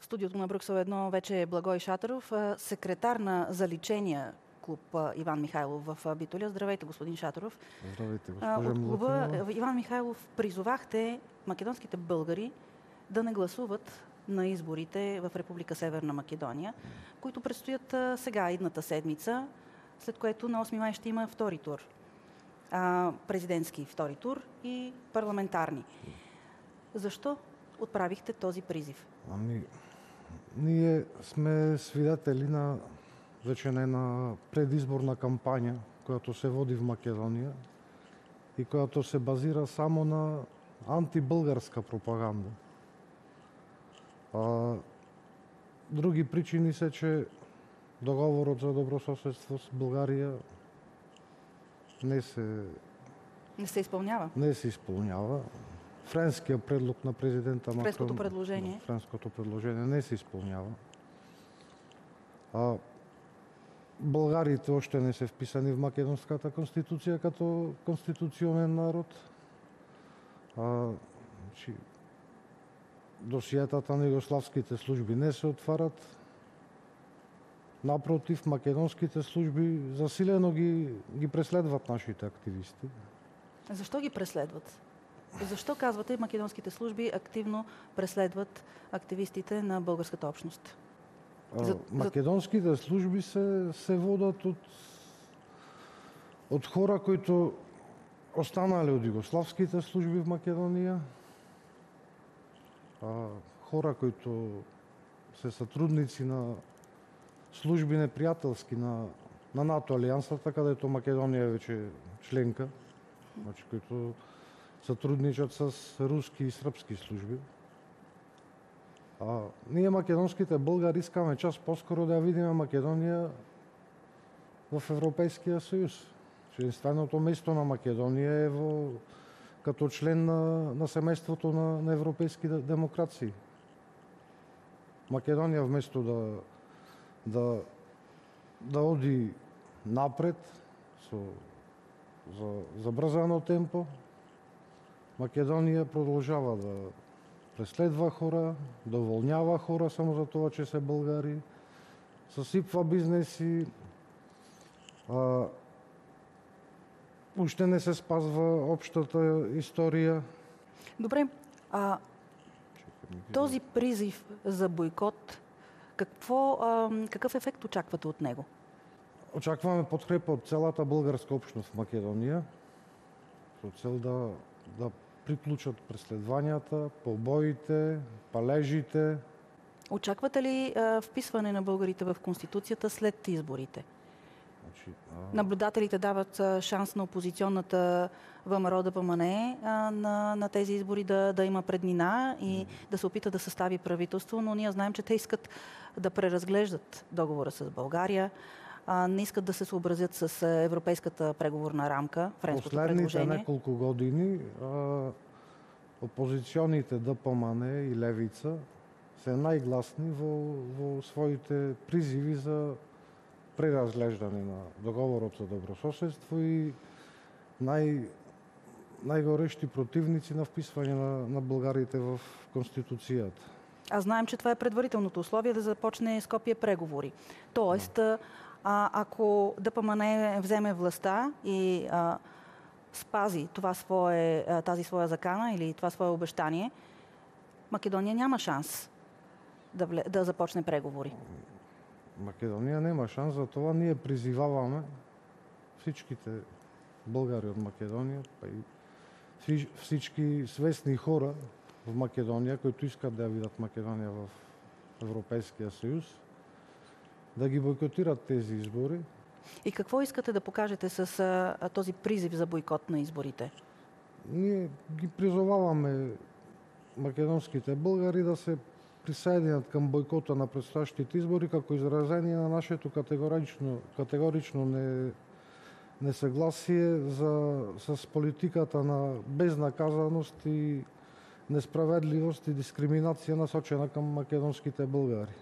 В студиото на Брюксел едно вече е Благой Шатаров, секретар на заличения клуб Иван Михайлов в Битоля. Здравейте, господин Шатаров. Здравейте, госпожа От клуба Иван Михайлов призовахте македонските българи да не гласуват на изборите в Република Северна Македония, които предстоят сега, идната седмица, след което на 8 май ще има втори тур. президентски втори тур и парламентарни. Защо отправихте този призив? Ами, ние сме свидетели на вече не на предизборна кампания, която се води в Македония и която се базира само на антибългарска пропаганда. А, други причини са, че договорът за добросъседство с България не се... Не се изпълнява? Не се изпълнява. Френския предлог на президента Макрон... Френското предложение? Френското предложение не се изпълнява. А, Българите още не са вписани в Македонската конституция като конституционен народ. А, че досиетата на югославските служби не се отварят. Напротив, македонските служби засилено ги, ги преследват нашите активисти. Защо ги преследват? Защо казвате македонските служби активно преследват активистите на българската общност? За, Македонските служби се, се водат от, от хора, които останали от югославските служби в Македония, а, хора, които са сътрудници на служби неприятелски на, на НАТО Алиансата, където Македония е вече членка, значи, които сътрудничат с руски и сръбски служби. А, ние македонските българи искаме част по-скоро да видим Македония в Европейския съюз. Членственото место на Македония е в, като член на, на семейството на, на европейски демокрации. Македония вместо да, да, да оди напред со, за забързано темпо, Македония продължава да преследва хора, да уволнява хора само за това, че са българи, съсипва бизнеси, а, още не се спазва общата история. Добре, а този призив за бойкот, какво, а, какъв ефект очаквате от него? Очакваме подкрепа от цялата българска общност в Македония, с цел да, да приключат преследванията, побоите, палежите. Очаквате ли а, вписване на българите в Конституцията след изборите? Значи, а... Наблюдателите дават а, шанс на опозиционната ВМРО да пъмане а, на, на тези избори да, да има преднина и да се опита да състави правителство, но ние знаем, че те искат да преразглеждат договора с България а, не искат да се съобразят с европейската преговорна рамка, френското Последните предложение. няколко години а, опозиционните ДПМН и Левица са най-гласни в, своите призиви за преразглеждане на договорът за добрососедство и най- най-горещи противници на вписване на, на българите в Конституцията. А знаем, че това е предварителното условие да започне Скопие преговори. Тоест, да а, ако ДПМН вземе властта и а, спази това свое, тази своя закана или това свое обещание, Македония няма шанс да, вле, да започне преговори. Македония няма шанс, за това ние призиваваме всичките българи от Македония, па и всички свестни хора в Македония, които искат да видят Македония в Европейския съюз, да ги бойкотират тези избори. И какво искате да покажете с а, този призив за бойкот на изборите? Ние ги призоваваме македонските българи да се присъединят към бойкота на предстоящите избори, како изразение на нашето категорично, категорично не, несъгласие за, с политиката на безнаказаност и несправедливост и дискриминация насочена към македонските българи.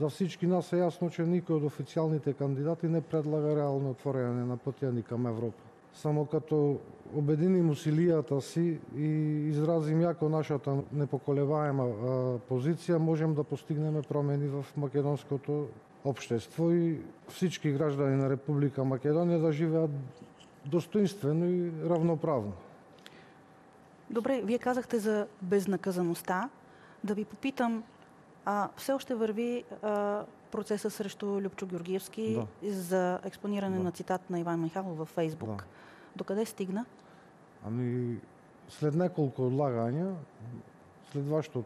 За всички нас е ясно, че никой от официалните кандидати не предлага реално отворене на пътя ни към Европа. Само като обединим усилията си и изразим яко нашата непоколебаема позиция, можем да постигнем промени в македонското общество и всички граждани на Република Македония да живеят достоинствено и равноправно. Добре, вие казахте за безнаказаността. Да ви попитам, а, все още върви а, процеса срещу Любчо Георгиевски да. за експониране да. на цитат на Иван Михайлов във Фейсбук. Да. Докъде стигна? Ами, след няколко отлагания, след вашето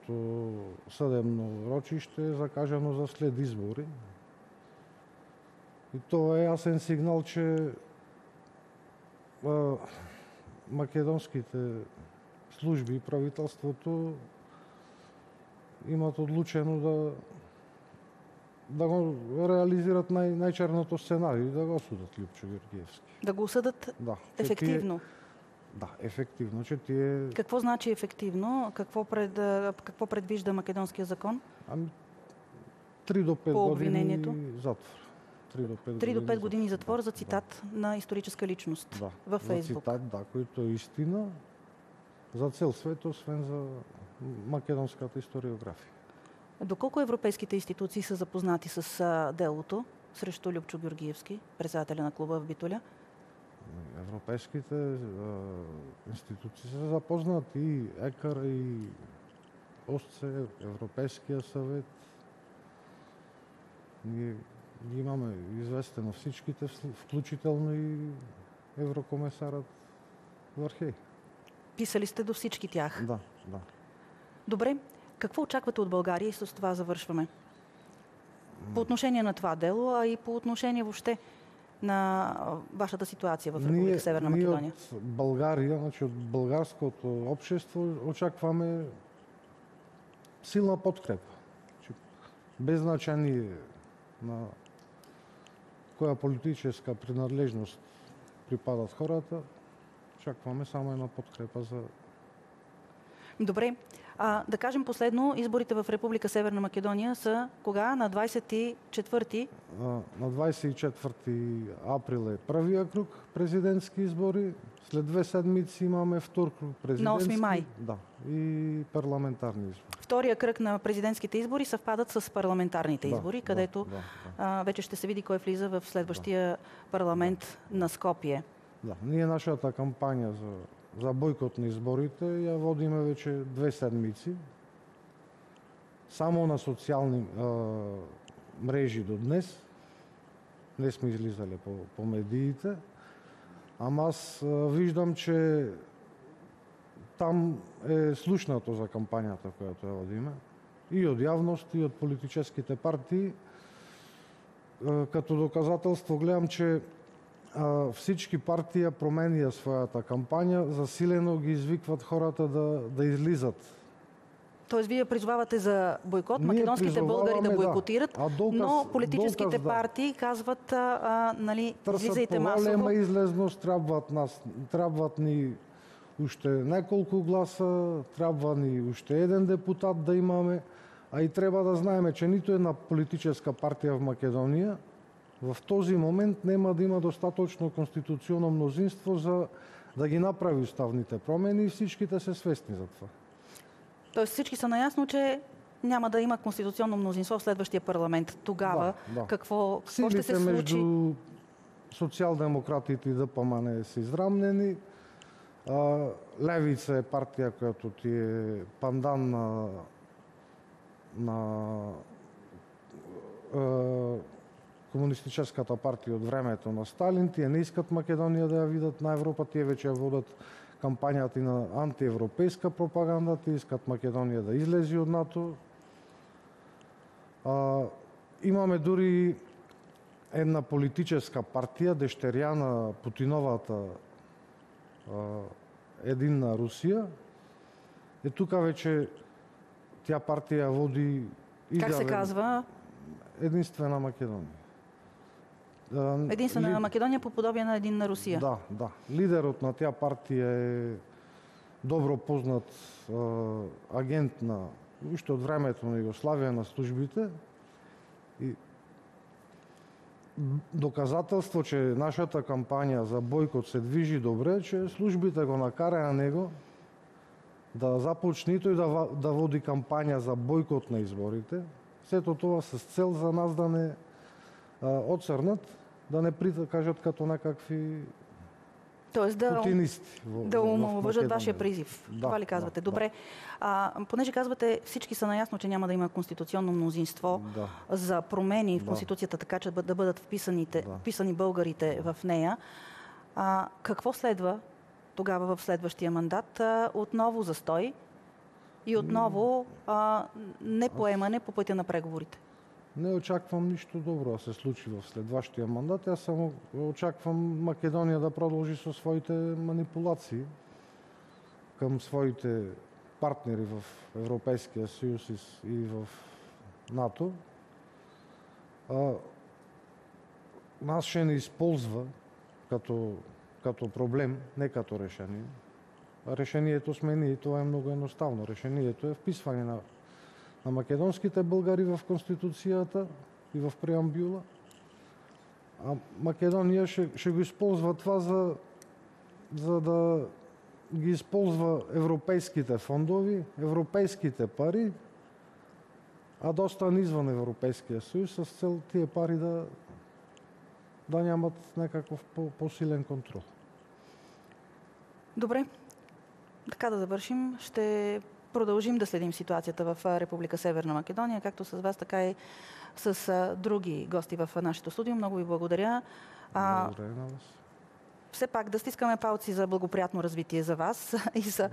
съдебно рочище е закажено за след избори. И това е ясен сигнал, че а, македонските служби и правителството имат отлучено да да го реализират най- най-черното сценарий, да го осудат Любчо Георгиевски. Да го осъдат да, ефективно? Тие, да, ефективно. Че тие... Какво значи ефективно? Какво, пред, какво предвижда македонския закон? Ами, 3 до 5 По години затвор. 3 до 5, 3 до 5 години затвор да, за цитат да. на историческа личност да, във Фейсбук. За цитат, да, който е истина за цел свет, освен за македонската историография. Доколко европейските институции са запознати с делото срещу Любчо Георгиевски, председателя на клуба в Битоля? Европейските институции са запознати и ЕКАР, и ОСЦЕ, Европейския съвет. Ние имаме известен на всичките, включително и еврокомесарът Вархей. Писали сте до всички тях? Да, да. Добре. Какво очаквате от България и с това завършваме? По отношение на това дело, а и по отношение въобще на вашата ситуация в Република ние, Северна Македония? Ние от България, значи от българското общество очакваме силна подкрепа. Без значение на коя политическа принадлежност припадат хората, очакваме само една подкрепа за Добре. А, да кажем последно, изборите в Република Северна Македония са кога? На 24-ти? На 24 април е първия круг президентски избори. След две седмици имаме втор круг президентски. На 8 май? Да. И парламентарни избори. Втория кръг на президентските избори съвпадат с парламентарните да, избори, където да, да. А, вече ще се види кой влиза в следващия парламент на Скопие. Да, ние нашата кампания за за бойкот на изборите я водиме вече две седмици. Само на социални а, мрежи до днес. Не сме излизали по, по медиите. Ама аз виждам, че там е слушнато за кампанията, която я водиме. И от явност, и от политическите партии. А, като доказателство гледам, че всички партии променя своята кампания, засилено ги извикват хората да, да излизат. Тоест, вие призовавате за бойкот, македонските българи да бойкотират, да. Доказ, но политическите доказ, партии казват, а, нали, Търсят излизайте масово. Търсят излезност, трябват, нас, трябват ни още няколко гласа, трябва ни още един депутат да имаме, а и трябва да знаем, че нито една политическа партия в Македония в този момент няма да има достатъчно конституционно мнозинство за да ги направи уставните промени и всичките са свестни за това. Тоест всички са наясно, че няма да има конституционно мнозинство в следващия парламент. Тогава да, да. какво, какво ще се случи? между социал-демократите и ДПМН са изравнени. Левица е партия, която ти е пандан на, на комунистическата партия от времето на Сталин. Тие не искат Македония да я видят на Европа, тие вече я водят кампанията и на антиевропейска пропаганда, те искат Македония да излезе от НАТО. А, имаме дори една политическа партия, дъщеря на Путиновата а, единна Русия. И тук вече тя партия води... Как се казва? Единствена Македония. Единствена ли... Македония по подобие на един на Русия. Да, да. Лидерът на тя партия е добро познат а, агент на още от времето на Югославия на службите. И доказателство, че нашата кампания за бойкот се движи добре, че службите го накара на него да започне и той да, да води кампания за бойкот на изборите. Сето това с цел за нас да не а, оцърнат, да не прикажат като някакви Тоест да, путинисти. да омалуважат вашия призив. Да, Това ли казвате? да, Добре. Да. А, понеже казвате, всички са наясно, че няма да има конституционно мнозинство Да. за промени в Да. Конституцията, така че да бъдат вписаните, Да. вписани българите в нея. А, какво следва тогава в следващия мандат? А, отново застой и отново а, не поемане по пътя на преговорите. Не очаквам нищо добро да се случи в следващия мандат. Аз само очаквам Македония да продължи със своите манипулации към своите партнери в Европейския съюз и в НАТО. А, нас ще не използва като, като проблем, не като решение. Решението сме ние това е много едноставно. Решението е вписване на на македонските българи в Конституцията и в преамбюла. А Македония ще, ще го използва това за, за да ги използва европейските фондови, европейските пари, а доста извън Европейския съюз с цел тия пари да, да нямат някакъв по- по-силен контрол. Добре. Така да завършим. Ще продължим да следим ситуацията в Република Северна Македония, както с вас, така и с други гости в нашето студио. Много ви благодаря. Благодаря на вас. все пак да стискаме палци за благоприятно развитие за вас и за,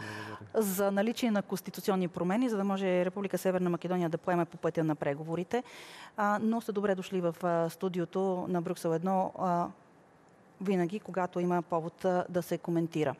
за наличие на конституционни промени, за да може Република Северна Македония да поеме по пътя на преговорите. А, но сте добре дошли в а, студиото на Брюксел 1 а, винаги, когато има повод а, да се коментира.